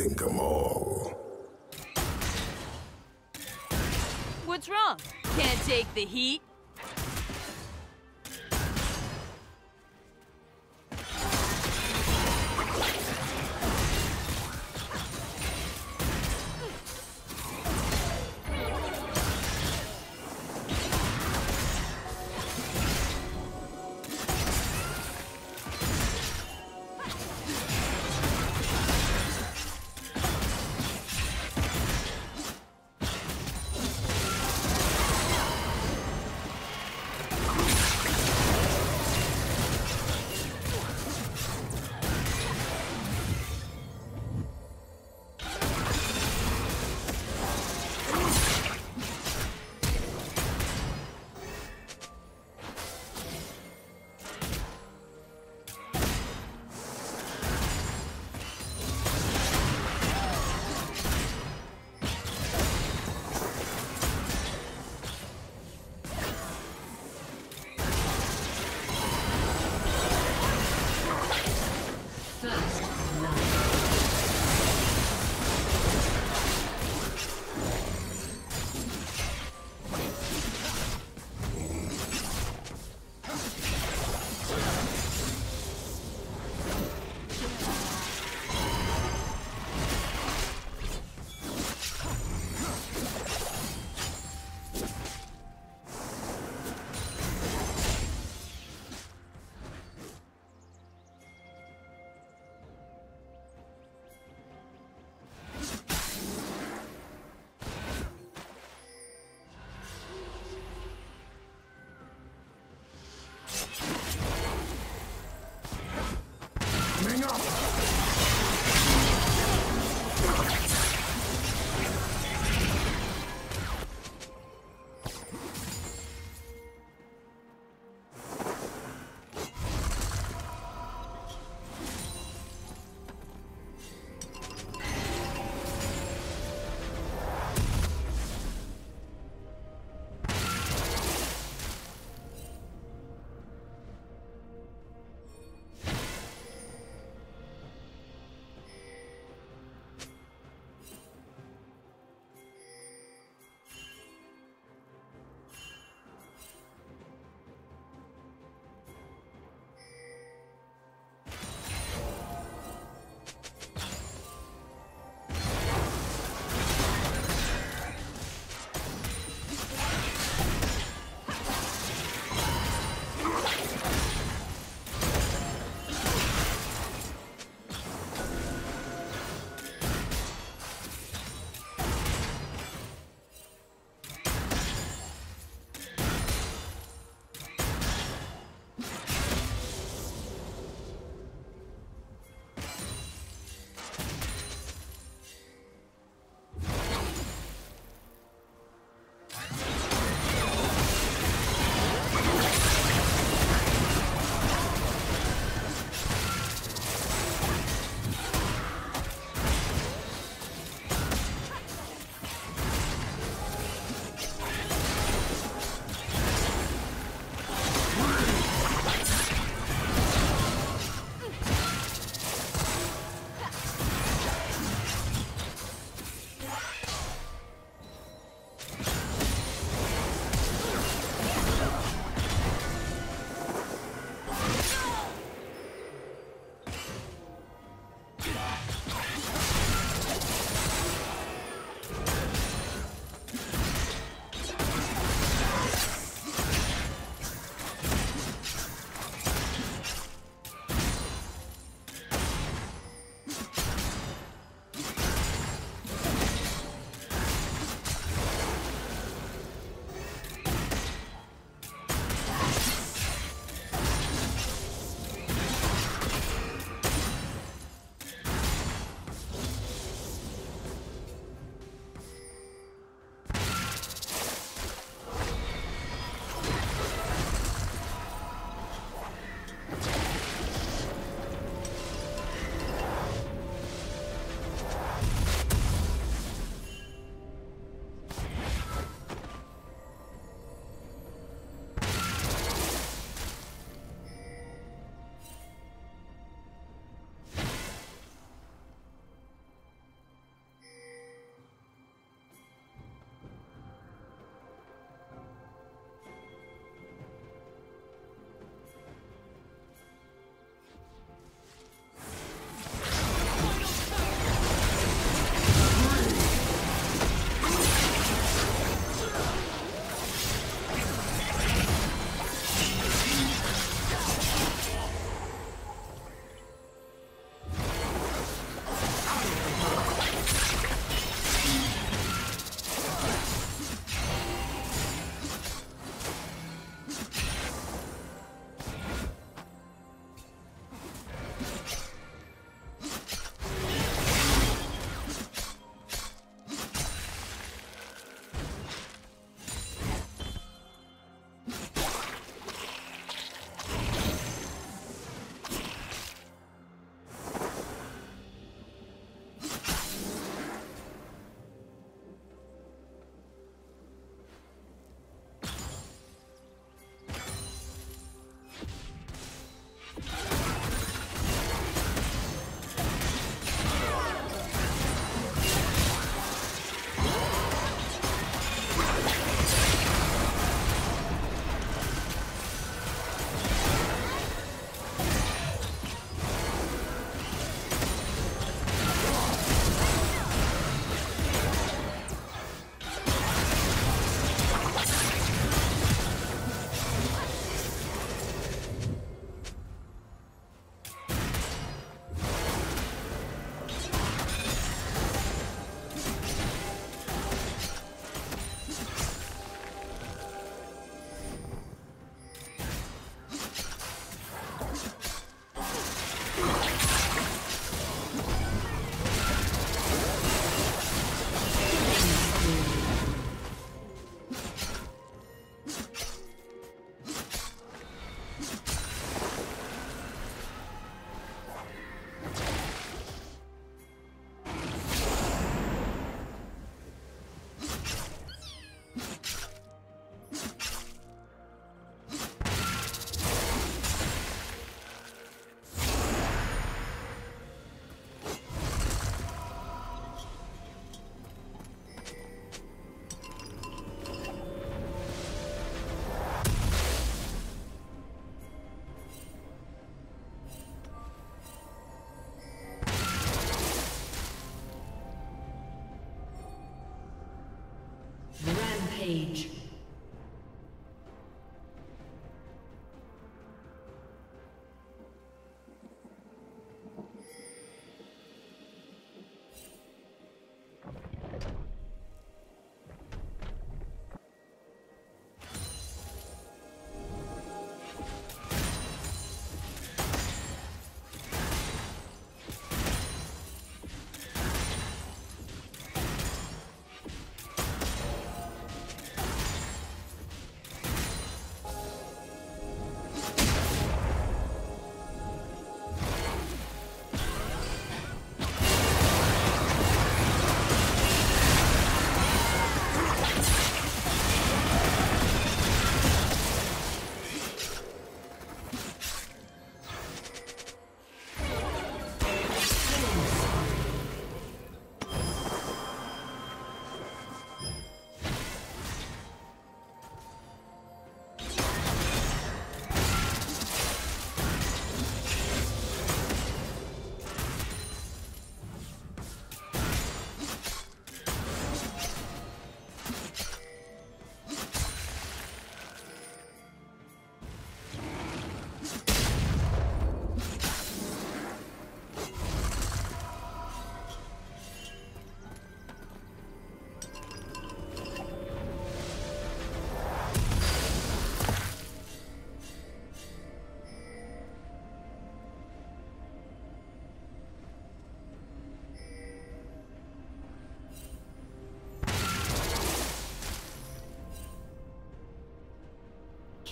All. What's wrong? Can't take the heat?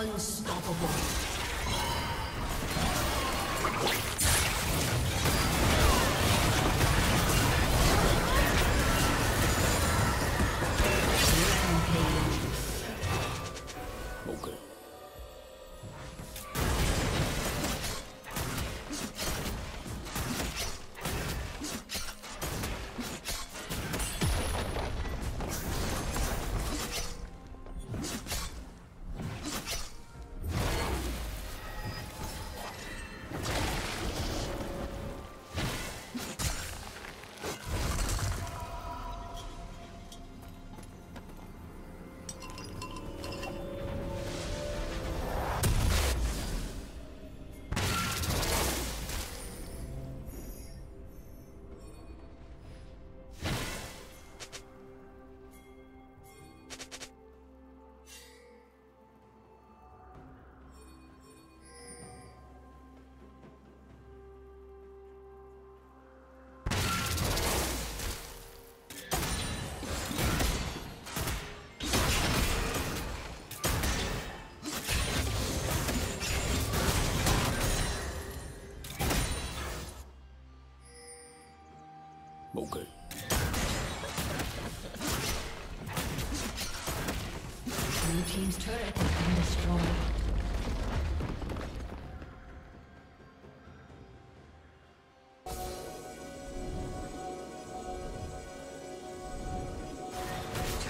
Unstoppable.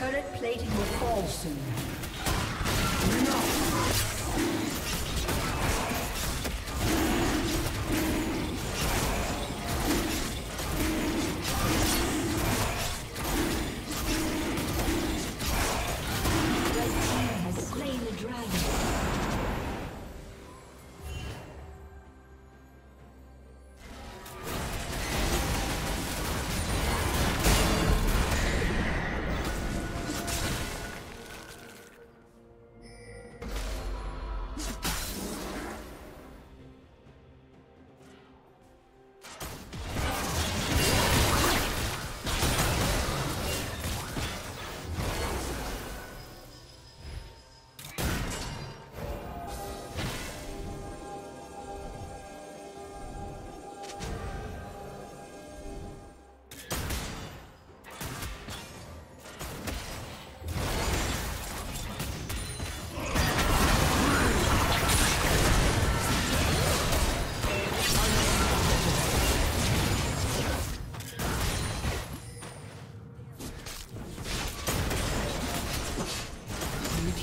Turret plating will fall soon.